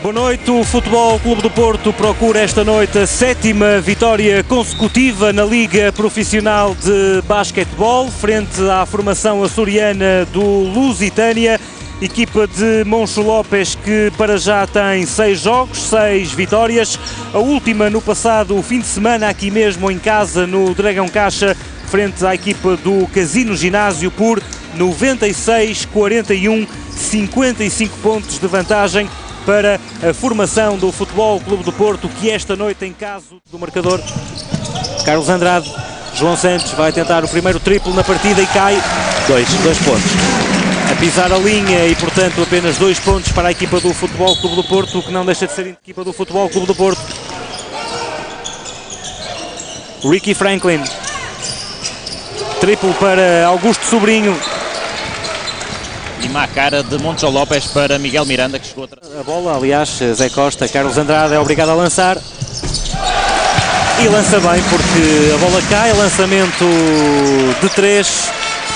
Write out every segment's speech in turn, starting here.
Boa noite, o Futebol Clube do Porto procura esta noite a sétima vitória consecutiva na Liga Profissional de Basquetebol, frente à formação açoriana do Lusitânia, equipa de Moncho Lopes que para já tem seis jogos, seis vitórias, a última no passado fim de semana aqui mesmo em casa no Dragão Caixa, frente à equipa do Casino Ginásio por 96-41, 55 pontos de vantagem para a formação do Futebol Clube do Porto, que esta noite, em caso do marcador, Carlos Andrade, João Santos vai tentar o primeiro triplo na partida e cai. Dois, dois pontos. A pisar a linha e, portanto, apenas dois pontos para a equipa do Futebol Clube do Porto, que não deixa de ser a equipa do Futebol Clube do Porto. Ricky Franklin. Triplo para Augusto Sobrinho. E má cara de Moncho Lopes para Miguel Miranda, que chegou atrás. A bola, aliás, Zé Costa, Carlos Andrade é obrigado a lançar. E lança bem porque a bola cai, lançamento de 3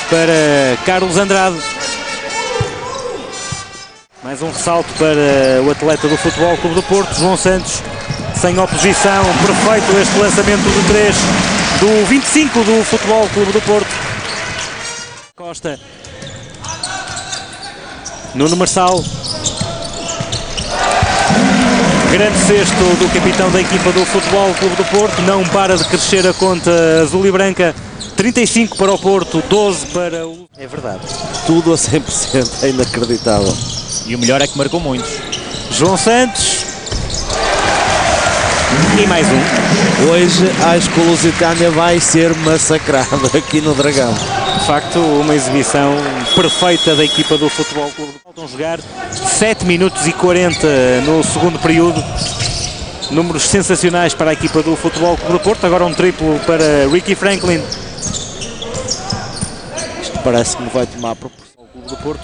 para Carlos Andrade. Mais um ressalto para o atleta do Futebol Clube do Porto, João Santos, sem oposição, perfeito este lançamento de 3 do 25 do Futebol Clube do Porto. Costa Nuno Marçal. Grande cesto do capitão da equipa do Futebol Clube do Porto. Não para de crescer a conta azul e branca. 35 para o Porto, 12 para o. É verdade. Tudo a 100% é inacreditável. E o melhor é que marcou muitos. João Santos. E mais um. Hoje acho que o Lusitânia vai ser massacrado aqui no Dragão. De facto, uma exibição perfeita da equipa do Futebol Clube. Faltam jogar 7 minutos e 40 no segundo período. Números sensacionais para a equipa do Futebol Clube do Porto. Agora um triplo para Ricky Franklin. Isto parece-me vai tomar proporção ao Clube do Porto.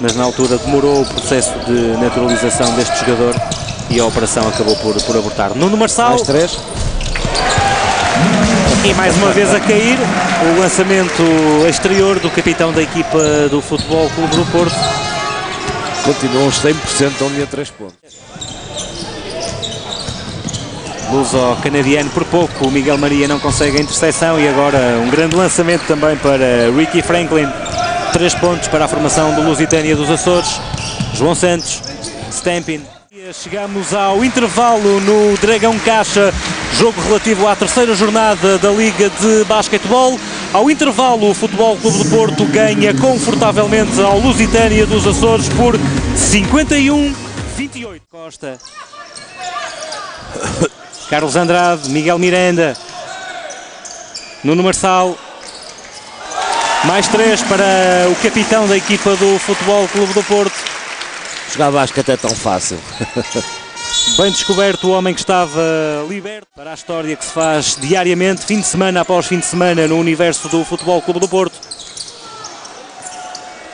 Mas na altura demorou o processo de naturalização deste jogador e a operação acabou por, por abortar. Nuno Marçal. Mais três. E mais uma vez a cair o lançamento exterior do capitão da equipa do Futebol Clube do Porto. Continuam 100% da linha 3 pontos. Luso canadiano por pouco, o Miguel Maria não consegue a interseção e agora um grande lançamento também para Ricky Franklin. 3 pontos para a formação do Lusitânia dos Açores. João Santos, Stampin. Chegamos ao intervalo no Dragão Caixa, jogo relativo à terceira jornada da Liga de Basquetebol. Ao intervalo, o Futebol Clube do Porto ganha confortavelmente ao Lusitânia dos Açores por 51-28. Costa. Carlos Andrade, Miguel Miranda, Nuno Marçal. Mais três para o capitão da equipa do Futebol Clube do Porto. Jogar basquete é tão fácil. Bem descoberto o homem que estava liberto para a história que se faz diariamente, fim de semana após fim de semana, no universo do Futebol Clube do Porto.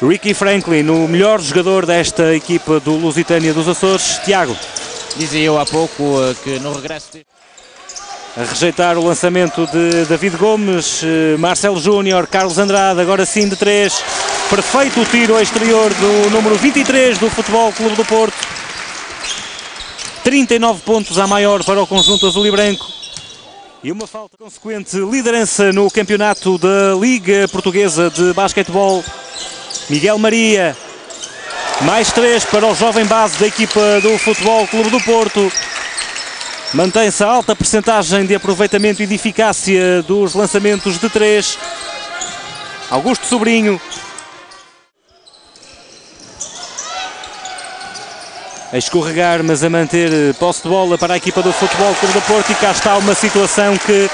Ricky Franklin, o melhor jogador desta equipa do Lusitânia dos Açores. Tiago. Dizia eu há pouco uh, que no regresso. De... A rejeitar o lançamento de David Gomes, uh, Marcelo Júnior, Carlos Andrade, agora sim de três. Perfeito o tiro exterior do número 23 do Futebol Clube do Porto. 39 pontos a maior para o conjunto azul e branco. E uma falta consequente liderança no campeonato da Liga Portuguesa de Basquetebol. Miguel Maria. Mais três para o jovem base da equipa do Futebol Clube do Porto. Mantém-se a alta percentagem de aproveitamento e de eficácia dos lançamentos de três. Augusto Sobrinho a escorregar, mas a manter posse de bola para a equipa do Futebol Clube do Porto e cá está uma situação que,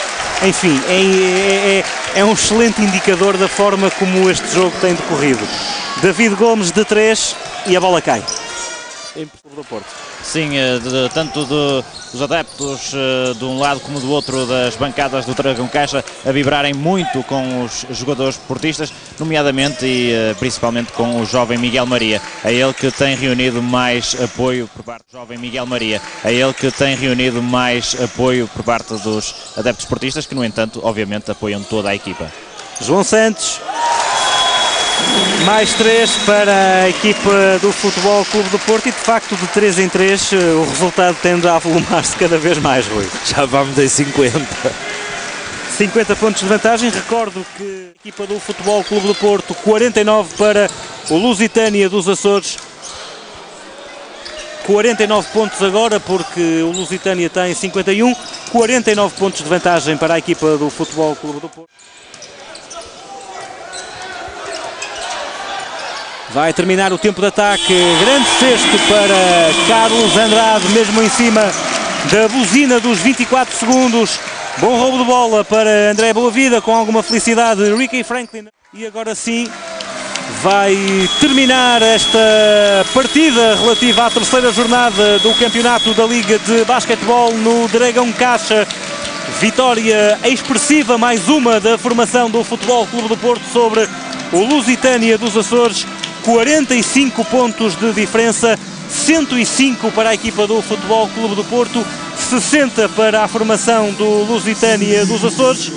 enfim, é, é, é, um excelente indicador da forma como este jogo tem decorrido. David Gomes de 3 e a bola cai. Em do Porto. Sim, de, tanto de, dos adeptos de um lado como do outro das bancadas do Dragão Caixa a vibrarem muito com os jogadores portistas, nomeadamente e principalmente com o jovem Miguel Maria, a ele que tem reunido mais apoio por parte do jovem Miguel Maria, a ele que tem reunido mais apoio por parte dos adeptos portistas, que no entanto, obviamente, apoiam toda a equipa. João Santos Mais 3 para a equipa do Futebol Clube do Porto e de facto de 3 em 3 o resultado tende a avolumar-se cada vez mais, Rui. Já vamos em 50. 50 pontos de vantagem. Recordo que a equipa do Futebol Clube do Porto, 49 para o Lusitânia dos Açores. 49 pontos agora, porque o Lusitânia tem 51. 49 pontos de vantagem para a equipa do Futebol Clube do Porto. Vai terminar o tempo de ataque. Grande cesto para Carlos Andrade, mesmo em cima da buzina dos 24 segundos. Bom roubo de bola para André Boavida, com alguma felicidade. Ricky Franklin. E agora sim vai terminar esta partida relativa à terceira jornada do campeonato da Liga de Basquetebol no Dragão Caixa. Vitória expressiva, mais uma da formação do Futebol Clube do Porto sobre o Lusitânia dos Açores. 45 pontos de diferença, 105 para a equipa do Futebol Clube do Porto, 60 para a formação do Lusitânia dos Açores.